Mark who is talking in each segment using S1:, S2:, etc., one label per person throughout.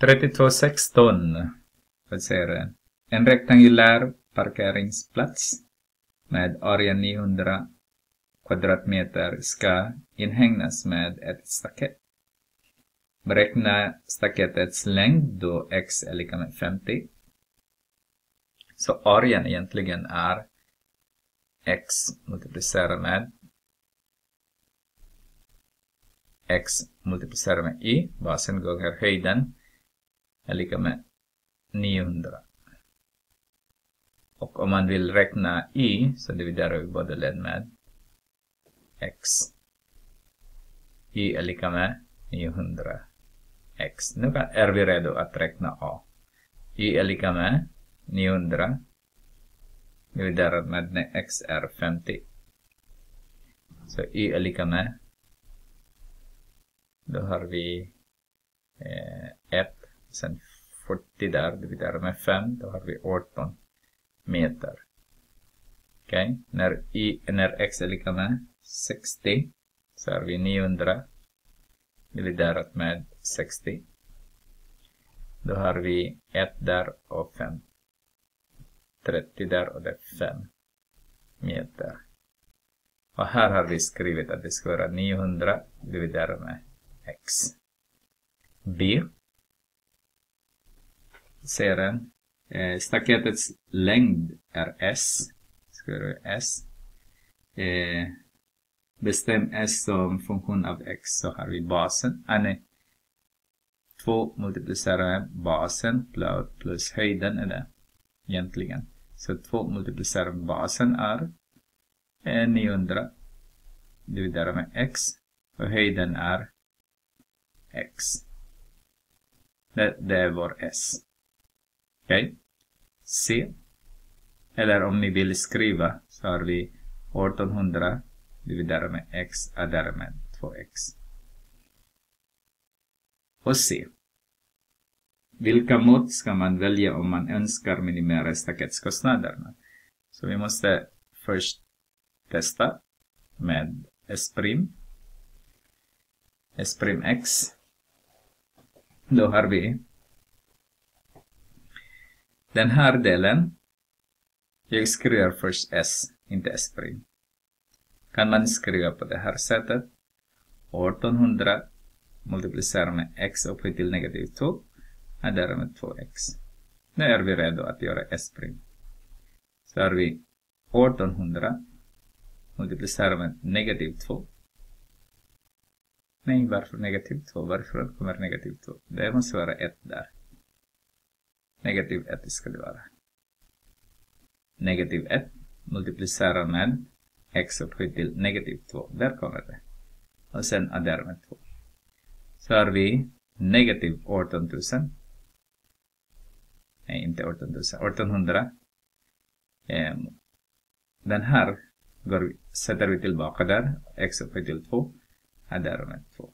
S1: 3216. Vad? En rektangulär parkeringsplats med area 900 kvadratmeter ska inhägnas med ett staket. Beräkna staketets längd då x är lika med 50. Så arean egentligen är x multiplicerat med x multiplicerat med y, basen gånger höjden, är lika med 900. Och om man vill räkna y så dividerar vi båda led med x. y är lika med 900 x. Nu är vi redo att räkna a. y är lika med 900 dividerat med när x är 50. Så y är lika med då har vi eh, 1, sen 40 där dividerat med 5, då har vi 18 meter. Okej, okay. när, när x är lika med 60 så har vi 900 dividerat med 60. Då har vi 1 där och 5. 30 där och det är 5 meter. Och här har vi skrivit att det ska vara 900 dividerat med x. B. Serien. Eh, staketets längd är s. Skriver s. Eh, bestäm s som funktion av x så har vi basen. Ah, nej. 2 multiplicerar med basen plus höjden är det egentligen. Så 2 multiplicerar med basen är eh, 900 dividerat med x och höjden är x. Det, det är vår s. Okej? Okay? C. Eller om ni vill skriva så har vi 1800 dividerat med x är därmed 2x. Och C. Vilka mått ska man välja om man önskar minimera staketskostnaderna? Så vi måste först testa med S'. S''x. Då har vi den här delen. Jag skriver först S, inte S'. Kan man skriva på det här sättet. 1800 multiplicerar med x upphöjt till negativ 2 är därmed 2x. Nu är vi redo att göra S'. Så har vi 1800 multiplicerar med negativ 2. Nej, varför negativ 2? Varför kommer negativ 2? Det måste vara 1 där. Negativ 1 ska det vara. Negativ 1 multiplicerar med x upphöjt till negativ 2. Där kommer det. Och sen adderar med 2. Så har vi negativ 18 000 nej inte 18 000, 1800. Den här går, sätter vi tillbaka där, x upphöjt till 2, Adderar med 2.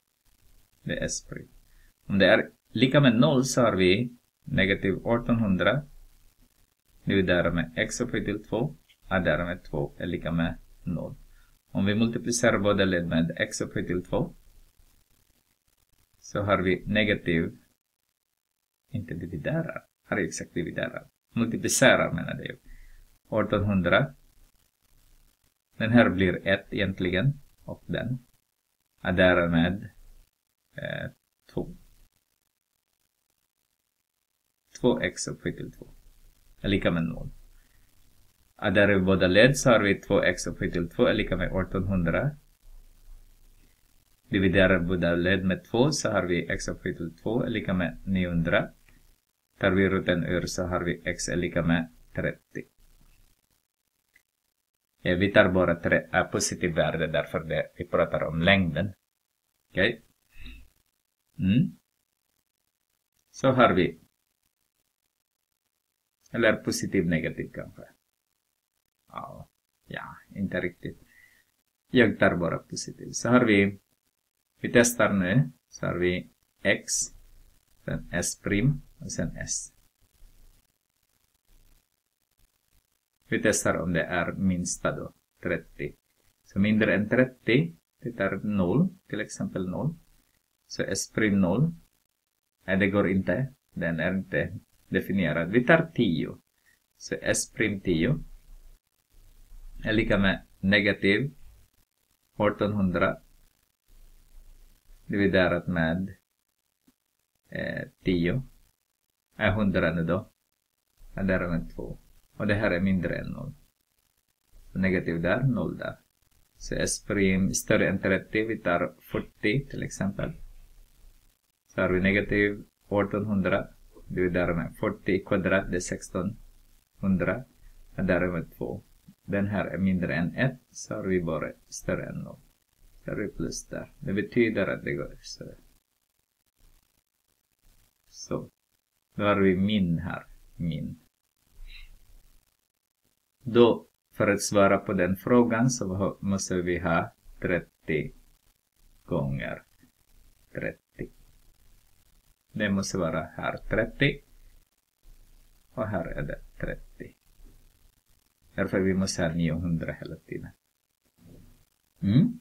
S1: Det är sprit. Om det är lika med 0 så har vi negativ 1800 dividerat med x upphöjt till 2 är därmed 2 är lika med 0. Om vi multiplicerar båda led med x upphöjt till 2 så har vi negativ, inte dividerar, har exakt dividerar. Multiplicerar menar det ju. 1800. Den här blir 1 egentligen. Och den är därmed eh, 2. 2x upphöjt till 2 är lika med 0. Där är båda led så har vi 2x upphöjt till 2 är lika med 1800. Dividerar båda led med 2 så har vi x upphöjt till 2 är lika med 900. Tar vi roten ur så har vi x är lika med 30. Ja, vi tar bara tre, äh, positiv värde därför det, vi pratar om längden. Okej? Okay? Mm. Så har vi. Eller positiv negativ kanske. Ja, ja, inte riktigt. Jag tar bara positiv. Så har vi, vi testar nu, så har vi x, sen s' prim och sen S. Vi testar om det är minsta då, 30. Så mindre än 30, det är 0, till exempel 0. Så S' 0 Nej, det går inte. Den är inte definierad. Vi tar 10. Så S prim 10 är lika med negativ 1800 dividerat med eh, 10 är 100 nu då. är därmed 2. Och det här är mindre än 0. Så negativ där, 0 där. Så S större än 30, vi tar 40 till exempel. Så har vi negativ 1800 dividerar med 40 kvadrat, det är 1600. Och därmed 2. Den här är mindre än 1, så har vi bara större än 0. Så har vi plus där. Det betyder att det går så. Så. Då har vi min här. Min. Då, för att svara på den frågan så måste vi ha 30 gånger 30. Det måste vara här 30. Och här är det 30. Därför vi måste ha 900 hela tiden. Mm.